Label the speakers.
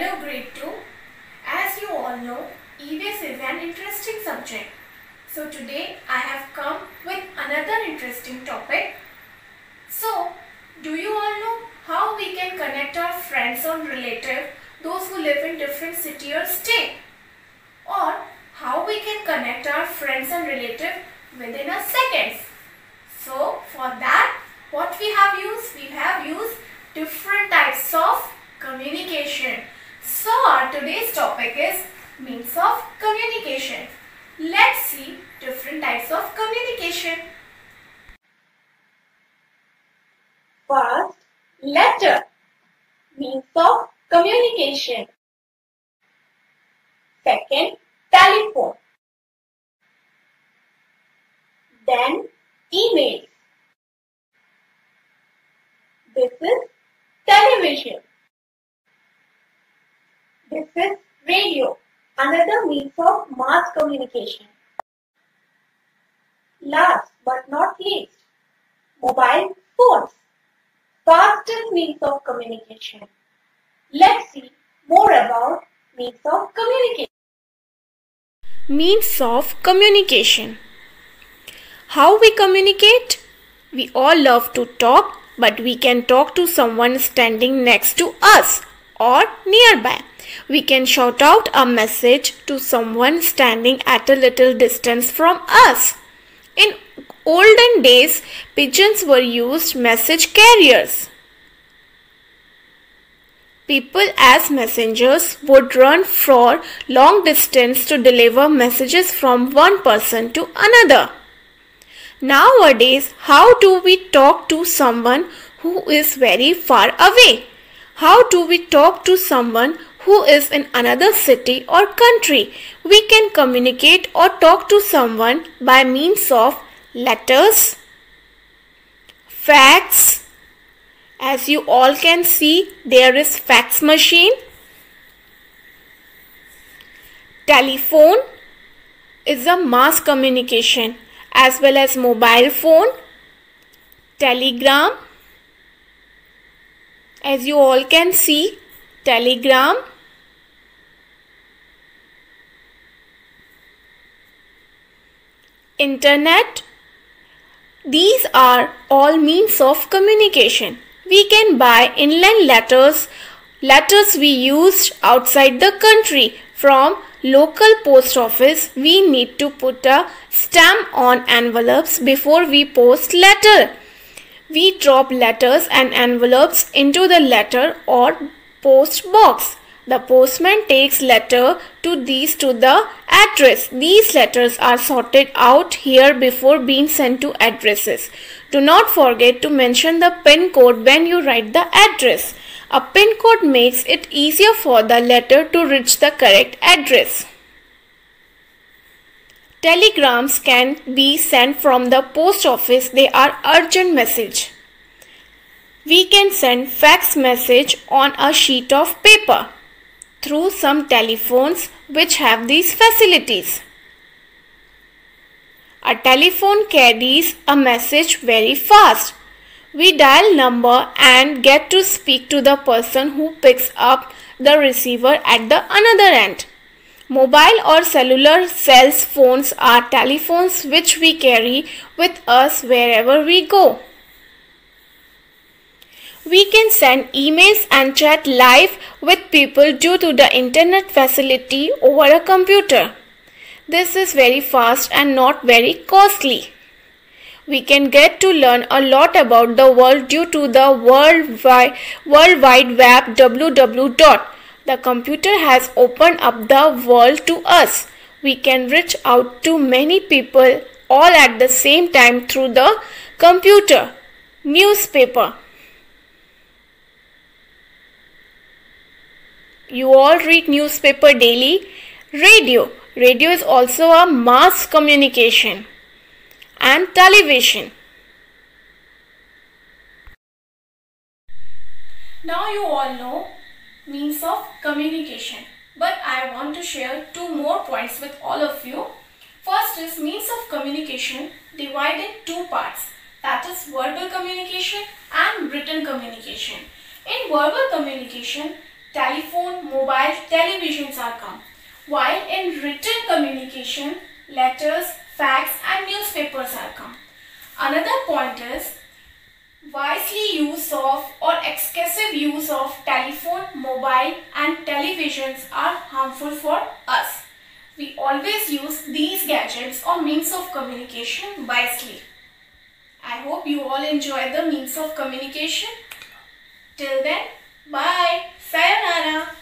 Speaker 1: Hello grade 2. As you all know, EVS is an interesting subject. So today I have come with another interesting topic. So, do you all know how we can connect our friends or relatives, those who live in different city or state? Or how we can connect our friends and relatives within a seconds? So, for that, what we have used? We have used different types of communication. So our today's topic is means of communication. Let's see different types of communication. First, letter means of communication. Second, telephone. Then, email. This is television. This is radio, another means of mass communication. Last but not least, mobile phones, fastest means of communication. Let's see more about means of communication.
Speaker 2: Means of communication. How we communicate? We all love to talk, but we can talk to someone standing next to us or nearby. We can shout out a message to someone standing at a little distance from us. In olden days, pigeons were used message carriers. People as messengers would run for long distance to deliver messages from one person to another. Nowadays, how do we talk to someone who is very far away? How do we talk to someone who is in another city or country? We can communicate or talk to someone by means of letters, fax. As you all can see, there is fax machine. Telephone is a mass communication as well as mobile phone, telegram. As you all can see, telegram, internet. These are all means of communication. We can buy inland letters, letters we used outside the country from local post office. We need to put a stamp on envelopes before we post letter. We drop letters and envelopes into the letter or post box. The postman takes letter to these to the address. These letters are sorted out here before being sent to addresses. Do not forget to mention the pin code when you write the address. A pin code makes it easier for the letter to reach the correct address. Telegrams can be sent from the post office. They are urgent message. We can send fax message on a sheet of paper through some telephones which have these facilities. A telephone carries a message very fast. We dial number and get to speak to the person who picks up the receiver at the another end. Mobile or cellular cell phones are telephones which we carry with us wherever we go. We can send emails and chat live with people due to the internet facility over a computer. This is very fast and not very costly. We can get to learn a lot about the world due to the World Wide, World Wide Web www. The computer has opened up the world to us. We can reach out to many people all at the same time through the computer. Newspaper You all read newspaper daily. Radio. Radio is also a mass communication. And television.
Speaker 1: Now you all know means of communication. But I want to share two more points with all of you. First is means of communication divided two parts. That is verbal communication and written communication. In verbal communication,
Speaker 2: telephone, mobile, televisions are come. While in written communication, letters, fax and newspapers are come. Another point is wisely use of or excessive use of telephone, mobile and televisions are harmful for us. We always use these gadgets or means of communication wisely. I hope you all enjoy the means of communication. Till then, bye. Sayonara.